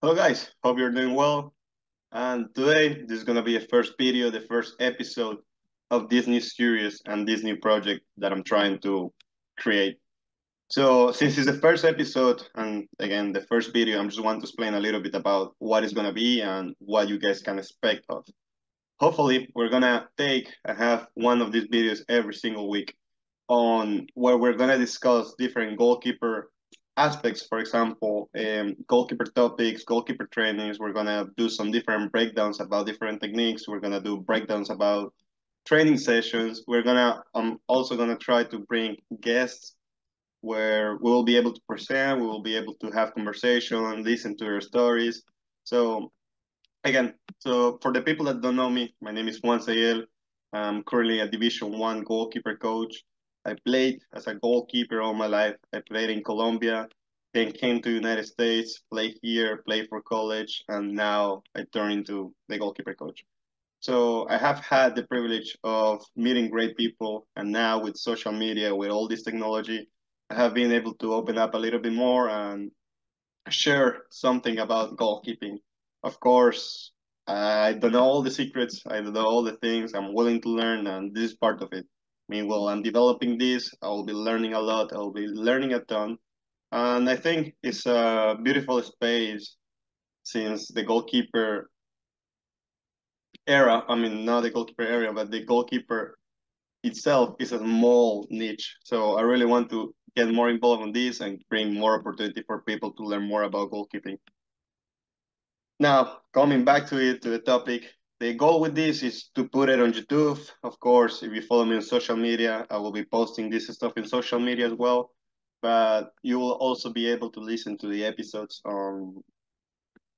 Hello guys, hope you're doing well. And today this is gonna be a first video, the first episode of this new series and this new project that I'm trying to create. So since it's the first episode and again the first video, I'm just want to explain a little bit about what it's gonna be and what you guys can expect of. Hopefully we're gonna take and have one of these videos every single week on where we're gonna discuss different goalkeeper aspects, for example, um, goalkeeper topics, goalkeeper trainings. We're gonna do some different breakdowns about different techniques. We're gonna do breakdowns about training sessions. We're gonna I'm also gonna try to bring guests where we will be able to present, we will be able to have conversation, listen to their stories. So again, so for the people that don't know me, my name is Juan Cediel. I'm currently a Division One goalkeeper coach. I played as a goalkeeper all my life. I played in Colombia, then came to the United States, played here, played for college, and now I turned into the goalkeeper coach. So I have had the privilege of meeting great people, and now with social media, with all this technology, I have been able to open up a little bit more and share something about goalkeeping. Of course, I don't know all the secrets, I don't know all the things. I'm willing to learn, and this is part of it. Meanwhile, I'm developing this. I will be learning a lot. I will be learning a ton. And I think it's a beautiful space since the goalkeeper era, I mean, not the goalkeeper area, but the goalkeeper itself is a small niche. So I really want to get more involved in this and bring more opportunity for people to learn more about goalkeeping. Now, coming back to it, to the topic, the goal with this is to put it on YouTube. Of course, if you follow me on social media, I will be posting this stuff in social media as well. But you will also be able to listen to the episodes on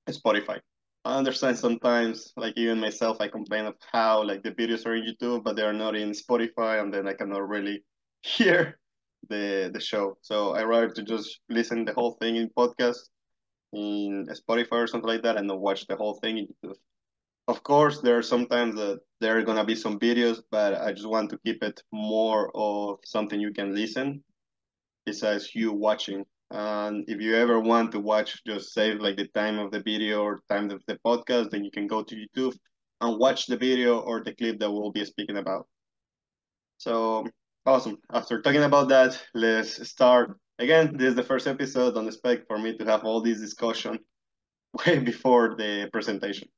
Spotify. I understand sometimes, like even myself, I complain of how like the videos are in YouTube, but they are not in Spotify, and then I cannot really hear the the show. So I rather to just listen the whole thing in podcast in Spotify or something like that, and not watch the whole thing in YouTube. Of course, there are sometimes that there are gonna be some videos, but I just want to keep it more of something you can listen besides you watching. And if you ever want to watch, just save like the time of the video or time of the podcast, then you can go to YouTube and watch the video or the clip that we'll be speaking about. So awesome. After talking about that, let's start. Again, this is the first episode. Don't expect for me to have all this discussion way before the presentation.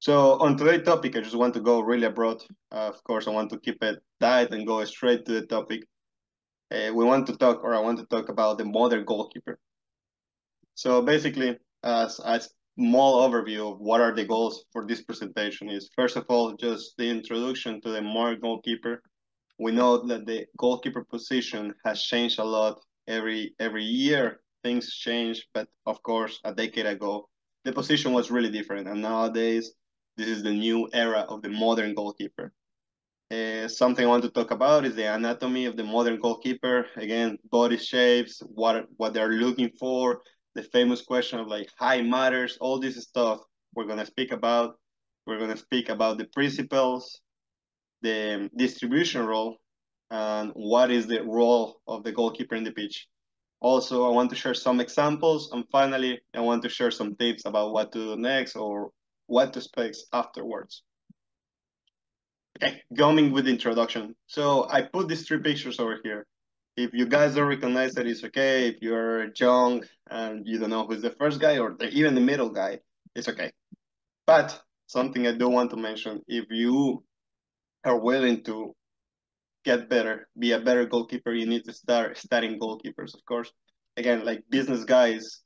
So on today's topic, I just want to go really abroad. Uh, of course, I want to keep it tight and go straight to the topic. Uh, we want to talk, or I want to talk about the modern goalkeeper. So basically, as a small overview of what are the goals for this presentation is, first of all, just the introduction to the modern goalkeeper. We know that the goalkeeper position has changed a lot every every year. Things change, but of course, a decade ago, the position was really different, and nowadays this is the new era of the modern goalkeeper. Uh, something I want to talk about is the anatomy of the modern goalkeeper. Again, body shapes, what what they're looking for, the famous question of like height matters, all this stuff we're gonna speak about. We're gonna speak about the principles, the distribution role, and what is the role of the goalkeeper in the pitch. Also, I want to share some examples, and finally, I want to share some tips about what to do next or what to expect afterwards. Okay, going with introduction. So I put these three pictures over here. If you guys don't recognize that, it's okay. If you're young and you don't know who's the first guy or the, even the middle guy, it's okay. But something I do want to mention, if you are willing to get better, be a better goalkeeper, you need to start studying goalkeepers, of course. Again, like business guys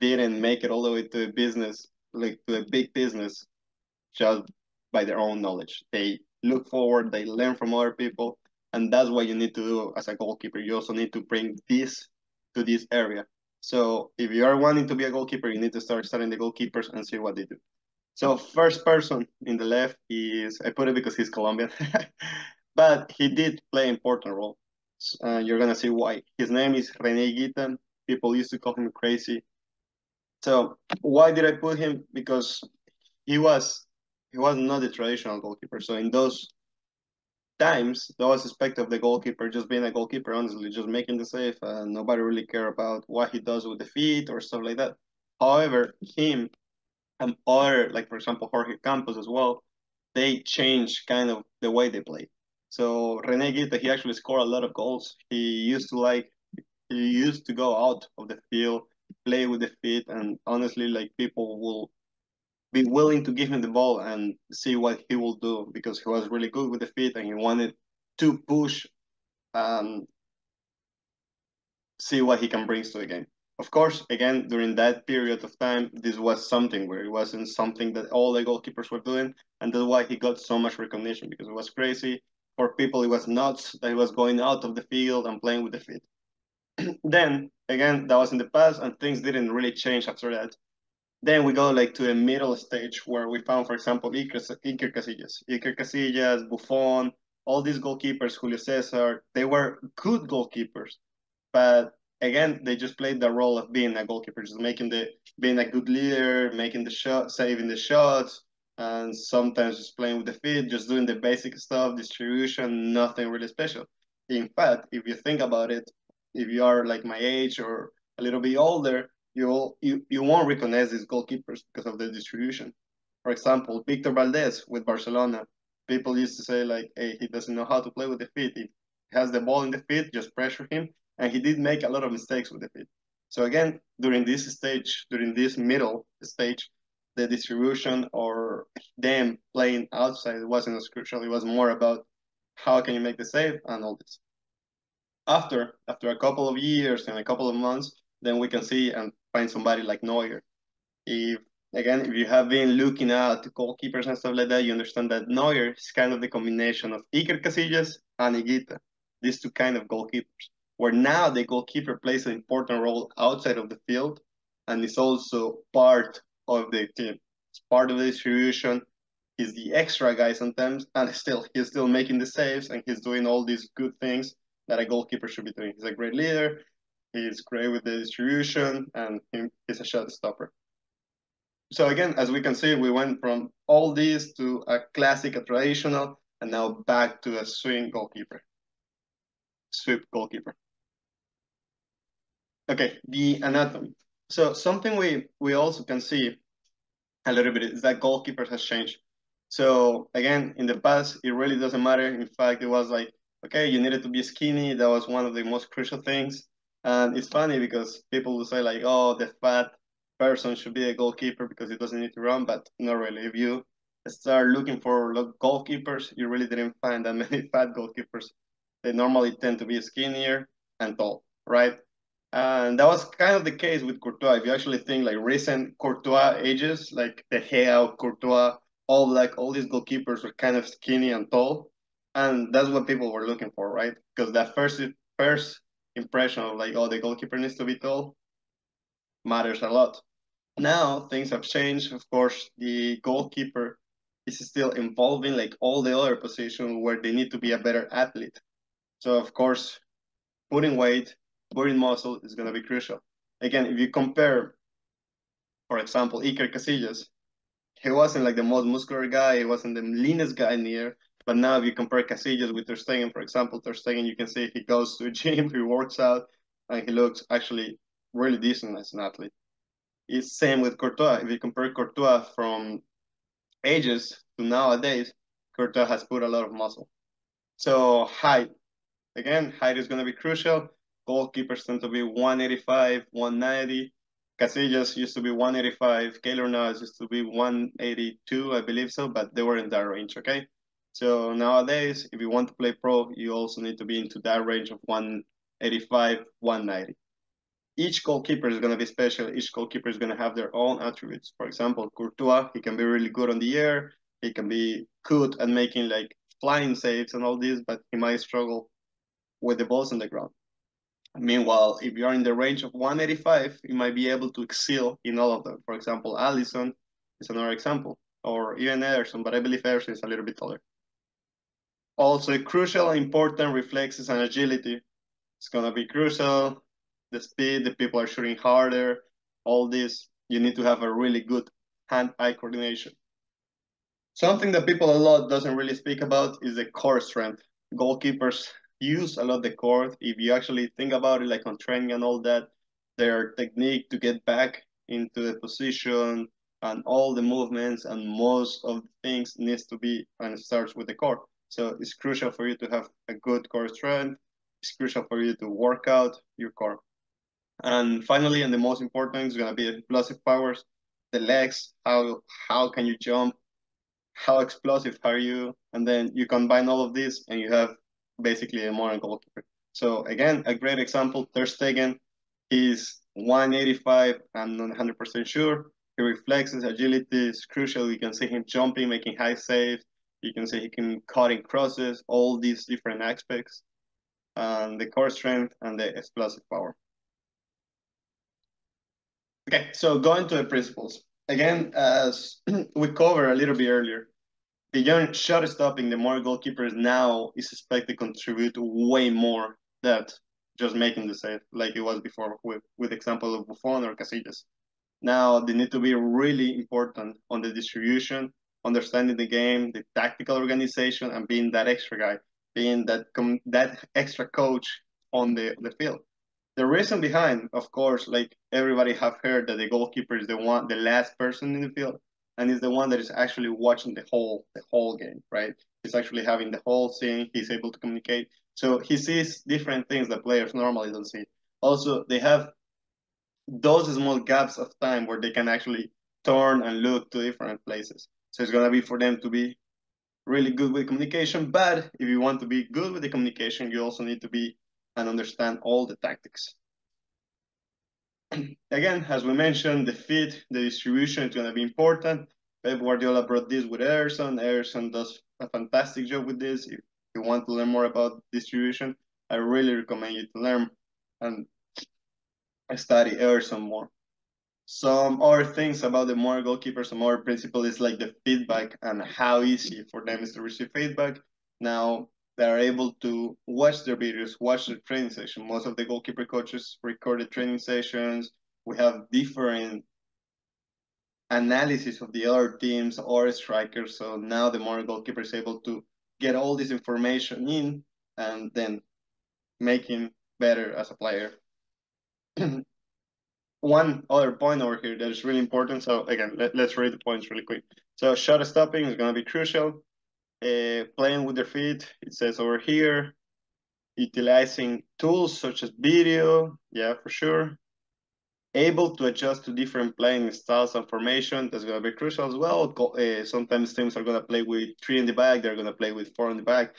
didn't make it all the way to business like the big business just by their own knowledge. They look forward, they learn from other people, and that's what you need to do as a goalkeeper. You also need to bring this to this area. So if you are wanting to be a goalkeeper, you need to start studying the goalkeepers and see what they do. So first person in the left is, I put it because he's Colombian, but he did play important role. Uh, you're gonna see why. His name is Rene Higuita. People used to call him crazy so why did I put him? Because he was he was not the traditional goalkeeper. So in those times, there was aspect of the goalkeeper just being a goalkeeper, honestly, just making the save, and nobody really care about what he does with the feet or stuff like that. However, him and other, like for example, Jorge Campos as well, they change kind of the way they play. So Rene Higuita, he actually scored a lot of goals. He used to like, he used to go out of the field, play with the feet, and honestly, like people will be willing to give him the ball and see what he will do because he was really good with the feet and he wanted to push and see what he can bring to the game. Of course, again, during that period of time, this was something where it wasn't something that all the goalkeepers were doing, and that's why he got so much recognition because it was crazy. For people, it was nuts that he was going out of the field and playing with the feet. then, again, that was in the past, and things didn't really change after that. Then we go like to a middle stage where we found, for example, Iker, Iker Casillas, Iker Casillas, Buffon, all these goalkeepers, Julio Cesar, they were good goalkeepers, but again, they just played the role of being a goalkeeper, just making the being a good leader, making the shot, saving the shots, and sometimes just playing with the feet, just doing the basic stuff, distribution, nothing really special. In fact, if you think about it, if you are like my age or a little bit older, you'll you, you won't recognize these goalkeepers because of the distribution. For example, Victor Valdés with Barcelona. People used to say like, hey, he doesn't know how to play with the feet. He has the ball in the feet, just pressure him and he did make a lot of mistakes with the feet. So again, during this stage, during this middle stage, the distribution or them playing outside wasn't as crucial. It was more about how can you make the save and all this. After after a couple of years and a couple of months, then we can see and find somebody like Neuer. If again, if you have been looking at goalkeepers and stuff like that, you understand that Neuer is kind of the combination of Iker Casillas and Higuita, these two kind of goalkeepers where now the goalkeeper plays an important role outside of the field and is also part of the team. It's part of the distribution. He's the extra guy sometimes, and still he's still making the saves and he's doing all these good things that a goalkeeper should be doing. He's a great leader. He's great with the distribution, and he's a shot stopper. So again, as we can see, we went from all these to a classic, a traditional, and now back to a swing goalkeeper, sweep goalkeeper. Okay, the anatomy. So something we we also can see a little bit is that goalkeepers has changed. So again, in the past, it really doesn't matter. In fact, it was like, okay, you needed to be skinny. That was one of the most crucial things. And it's funny because people will say like, oh, the fat person should be a goalkeeper because he doesn't need to run, but not really. If you start looking for goalkeepers, you really didn't find that many fat goalkeepers. They normally tend to be skinnier and tall, right? And that was kind of the case with Courtois. If you actually think like recent Courtois ages, like De Gea, Courtois, all like all these goalkeepers were kind of skinny and tall, and that's what people were looking for, right? Because that first first impression of like, oh, the goalkeeper needs to be tall, matters a lot. Now things have changed. Of course, the goalkeeper is still involving like all the other positions where they need to be a better athlete. So of course, putting weight, putting muscle is going to be crucial. Again, if you compare, for example, Iker Casillas, he wasn't like the most muscular guy, he wasn't the leanest guy near, but now if you compare Casillas with Ter Stegen, for example, Ter Stegen, you can see he goes to a gym, he works out, and he looks actually really decent as an athlete. It's same with Courtois. If you compare Courtois from ages to nowadays, Courtois has put a lot of muscle. So height, again, height is going to be crucial goalkeepers tend to be 185, 190. Casillas used to be 185. Keylor Navas used to be 182, I believe so, but they were in that range, okay? So nowadays, if you want to play pro, you also need to be into that range of 185, 190. Each goalkeeper is going to be special. Each goalkeeper is going to have their own attributes. For example, Courtois, he can be really good on the air. He can be good at making like flying saves and all this, but he might struggle with the balls on the ground. Meanwhile, if you're in the range of 185, you might be able to excel in all of them. For example, Alisson is another example, or even Ederson, but I believe Ederson is a little bit taller. Also, crucial and important reflexes and agility. It's gonna be crucial. The speed, the people are shooting harder, all this. You need to have a really good hand-eye coordination. Something that people a lot doesn't really speak about is the core strength. Goalkeepers use a lot the core. If you actually think about it, like on training and all that, their technique to get back into the position and all the movements and most of the things needs to be and starts with the core. So it's crucial for you to have a good core strength. It's crucial for you to work out your core. And finally, and the most important is gonna be explosive powers, the legs, how how can you jump, how explosive are you, and then you combine all of this and you have basically a modern goalkeeper. So again, a great example, Ter Stegen, he's 185, I'm not 100% sure. He reflexes, agility is crucial. You can see him jumping, making high saves. You can see he can cut in crosses, all these different aspects, and the core strength and the explosive power. Okay, so going to the principles. Again, as we covered a little bit earlier, beyond shot stopping, the more goalkeepers now is expected to contribute way more than just making the save, like it was before with, with example of Buffon or Casillas. Now they need to be really important on the distribution, understanding the game, the tactical organization, and being that extra guy, being that that extra coach on the, the field the reason behind, of course, like everybody have heard that the goalkeeper is the one, the last person in the field, and is the one that is actually watching the whole the whole game, right? He's actually having the whole scene. He's able to communicate, so he sees different things that players normally don't see. Also, they have those small gaps of time where they can actually turn and look to different places. So it's gonna be for them to be really good with communication. But if you want to be good with the communication, you also need to be and understand all the tactics. Again, as we mentioned, the fit, the distribution is going to be important. Pep Guardiola brought this with Ederson. Ederson does a fantastic job with this. If you want to learn more about distribution, I really recommend you to learn and study Ederson more. Some other things about the more goalkeepers, some other principle is like the feedback and how easy for them is to receive feedback. Now, they are able to watch their videos, watch the training session. Most of the goalkeeper coaches recorded training sessions. We have different analysis of the other teams or strikers. So now the more goalkeeper is able to get all this information in and then make him better as a player. One other point over here that is really important. So again, let, let's read the points really quick. So shot stopping is going to be crucial uh, playing with their feet. It says over here, utilizing tools such as video, yeah, for sure. Able to adjust to different playing styles and formation, that's gonna be crucial as well. Uh, sometimes teams are gonna play with three in the back, they're gonna play with four in the back.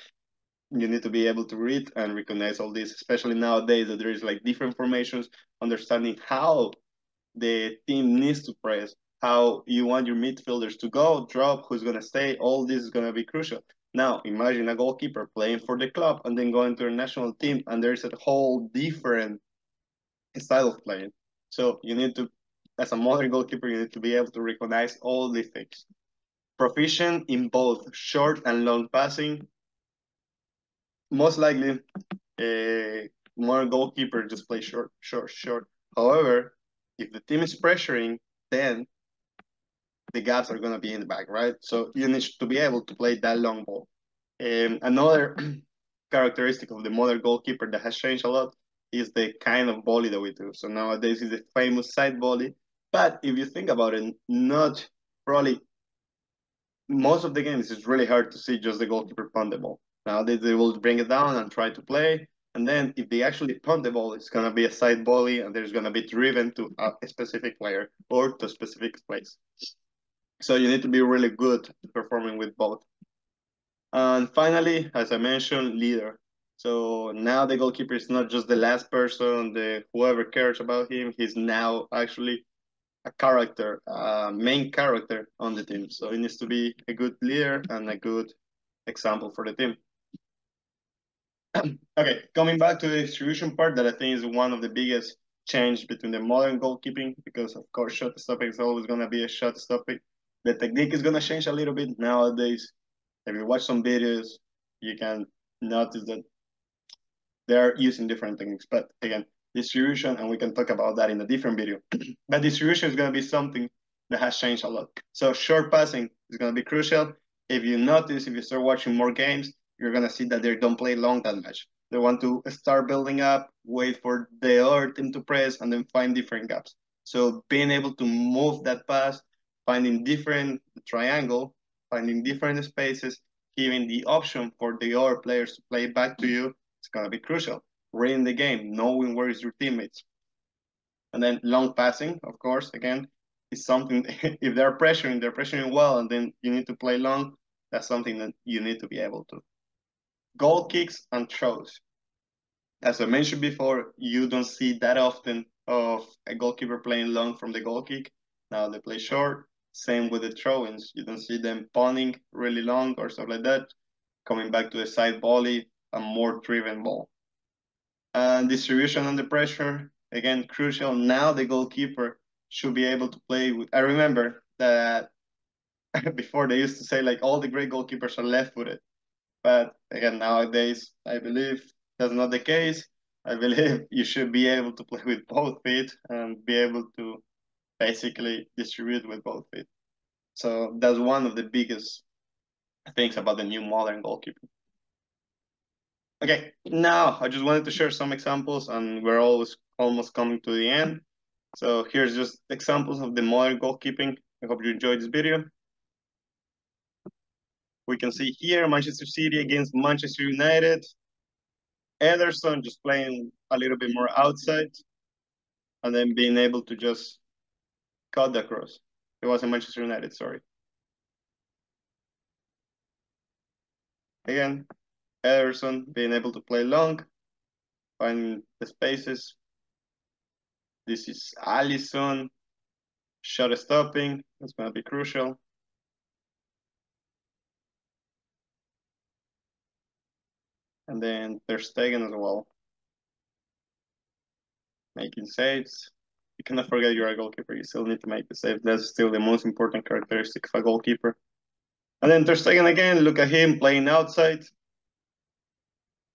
You need to be able to read and recognize all this, especially nowadays that there is like different formations, understanding how the team needs to press how you want your midfielders to go, drop, who's going to stay, all this is going to be crucial. Now, imagine a goalkeeper playing for the club and then going to a national team, and there's a whole different style of playing. So you need to, as a modern goalkeeper, you need to be able to recognize all these things. Proficient in both short and long passing. Most likely, a modern goalkeeper just play short, short, short. However, if the team is pressuring, then the gaps are going to be in the back, right? So you need to be able to play that long ball. Um, another characteristic of the modern goalkeeper that has changed a lot is the kind of volley that we do. So nowadays is the famous side volley. But if you think about it, not probably most of the games it's really hard to see just the goalkeeper punt the ball. Nowadays they will bring it down and try to play. And then if they actually punt the ball, it's gonna be a side volley and there's gonna be driven to a specific player or to a specific place. So you need to be really good performing with both. And finally, as I mentioned, leader. So now the goalkeeper is not just the last person, the whoever cares about him. He's now actually a character, a main character on the team. So he needs to be a good leader and a good example for the team. okay, coming back to the distribution part that I think is one of the biggest change between the modern goalkeeping, because of course shot stopping is always gonna be a shot stopping the technique is gonna change a little bit nowadays. If you watch some videos, you can notice that they're using different techniques. But again, distribution, and we can talk about that in a different video. but distribution is gonna be something that has changed a lot. So short passing is gonna be crucial. If you notice, if you start watching more games, you're gonna see that they don't play long that much. They want to start building up, wait for the other team to press, and then find different gaps. So being able to move that pass, finding different triangle, finding different spaces, giving the option for the other players to play back to you, it's gonna be crucial. Reading the game, knowing where is your teammates. And then long passing, of course, again, is something if they're pressuring, they're pressuring well, and then you need to play long, that's something that you need to be able to. Goal kicks and throws. As I mentioned before, you don't see that often of a goalkeeper playing long from the goal kick. Now they play short. Same with the throw-ins. You don't see them punting really long or stuff like that. Coming back to the side volley, a more driven ball. And distribution under pressure, again, crucial. Now the goalkeeper should be able to play with. I remember that before they used to say like all the great goalkeepers are left-footed, but again nowadays I believe that's not the case. I believe you should be able to play with both feet and be able to basically distribute with both feet. So that's one of the biggest things about the new modern goalkeeping. Okay, now I just wanted to share some examples and we're always almost coming to the end. So here's just examples of the modern goalkeeping. I hope you enjoyed this video. We can see here Manchester City against Manchester United. Ederson just playing a little bit more outside and then being able to just cut the cross. It wasn't Manchester United, sorry. Again, Ederson being able to play long, find the spaces. This is Alisson, shot stopping, that's gonna be crucial. And then Ter Stegen as well. Making saves. You cannot forget you're a goalkeeper. You still need to make the save. That's still the most important characteristic of a goalkeeper. And then Ter Stegen again, look at him playing outside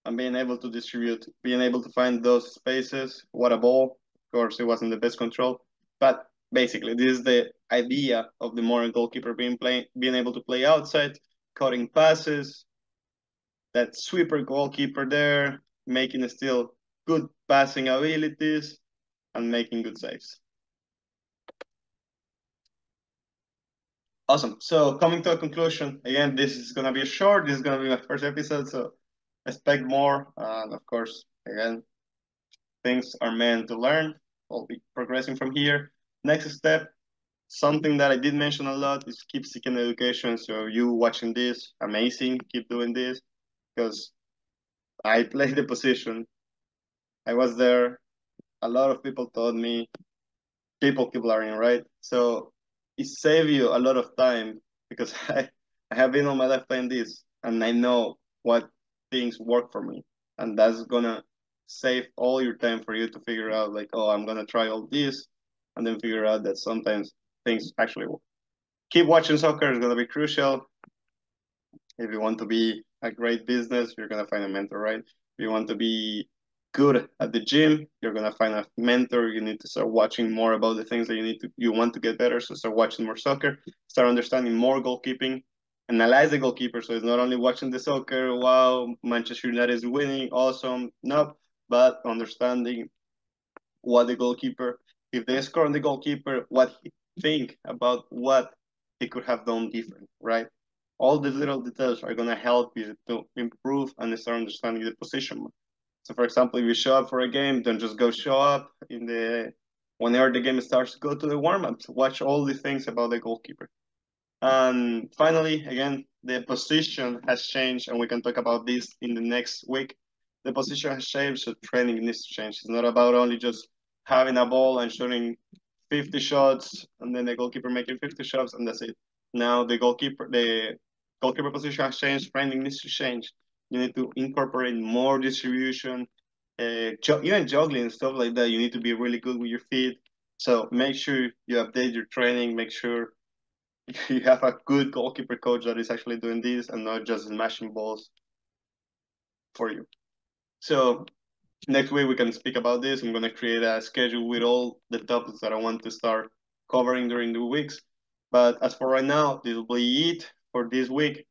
and being able to distribute, being able to find those spaces. What a ball. Of course, it wasn't the best control. But basically, this is the idea of the modern goalkeeper being playing, being able to play outside, cutting passes, that sweeper goalkeeper there, making still good passing abilities and making good saves. Awesome. So coming to a conclusion, again, this is going to be short. This is going to be my first episode, so expect more. And of course, again, things are meant to learn. I'll be progressing from here. Next step, something that I did mention a lot is keep seeking education. So you watching this, amazing. Keep doing this because I played the position. I was there. A lot of people told me people keep learning, right? So it saves you a lot of time because I, I have been on my life playing this and I know what things work for me. And that's gonna save all your time for you to figure out like, oh, I'm gonna try all this and then figure out that sometimes things actually work. Keep watching soccer is gonna be crucial. If you want to be a great business, you're gonna find a mentor, right? If you want to be good at the gym, you're gonna find a mentor. You need to start watching more about the things that you need to you want to get better. So start watching more soccer, start understanding more goalkeeping, analyze the goalkeeper. So it's not only watching the soccer, wow, Manchester United is winning, awesome. No, but understanding what the goalkeeper, if they score on the goalkeeper, what he think about what he could have done different, right? All these little details are going to help you to improve and start understanding the position. So for example, if you show up for a game, don't just go show up in the whenever the game starts, go to the warm-ups, watch all the things about the goalkeeper. And finally, again, the position has changed, and we can talk about this in the next week. The position has changed, so training needs to change. It's not about only just having a ball and shooting 50 shots, and then the goalkeeper making 50 shots, and that's it. Now the goalkeeper, the goalkeeper position has changed, training needs to change. You need to incorporate more distribution, uh, even juggling stuff like that. You need to be really good with your feet. So make sure you update your training. Make sure you have a good goalkeeper coach that is actually doing this and not just smashing balls for you. So next week we can speak about this. I'm gonna create a schedule with all the topics that I want to start covering during the weeks. But as for right now, this will be it for this week.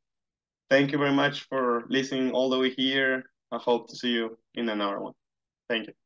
Thank you very much for listening all the way here. I hope to see you in another one. Thank you.